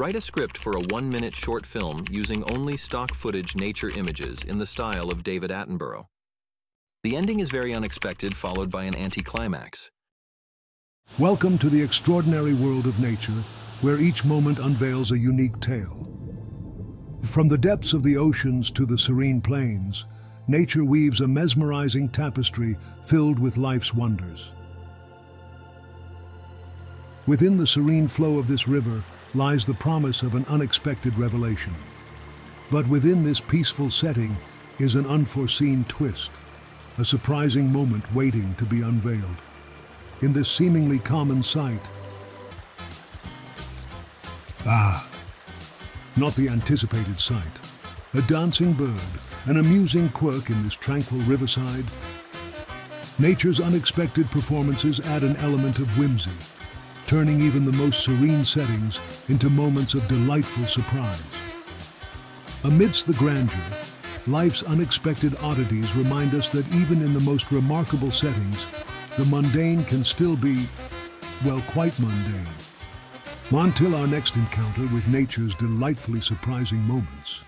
Write a script for a one minute short film using only stock footage nature images in the style of David Attenborough. The ending is very unexpected, followed by an anticlimax. Welcome to the extraordinary world of nature, where each moment unveils a unique tale. From the depths of the oceans to the serene plains, nature weaves a mesmerizing tapestry filled with life's wonders. Within the serene flow of this river lies the promise of an unexpected revelation. But within this peaceful setting is an unforeseen twist, a surprising moment waiting to be unveiled. In this seemingly common sight, ah, not the anticipated sight. A dancing bird, an amusing quirk in this tranquil riverside. Nature's unexpected performances add an element of whimsy, turning even the most serene settings into moments of delightful surprise. Amidst the grandeur, life's unexpected oddities remind us that even in the most remarkable settings, the mundane can still be, well, quite mundane. Until our next encounter with nature's delightfully surprising moments.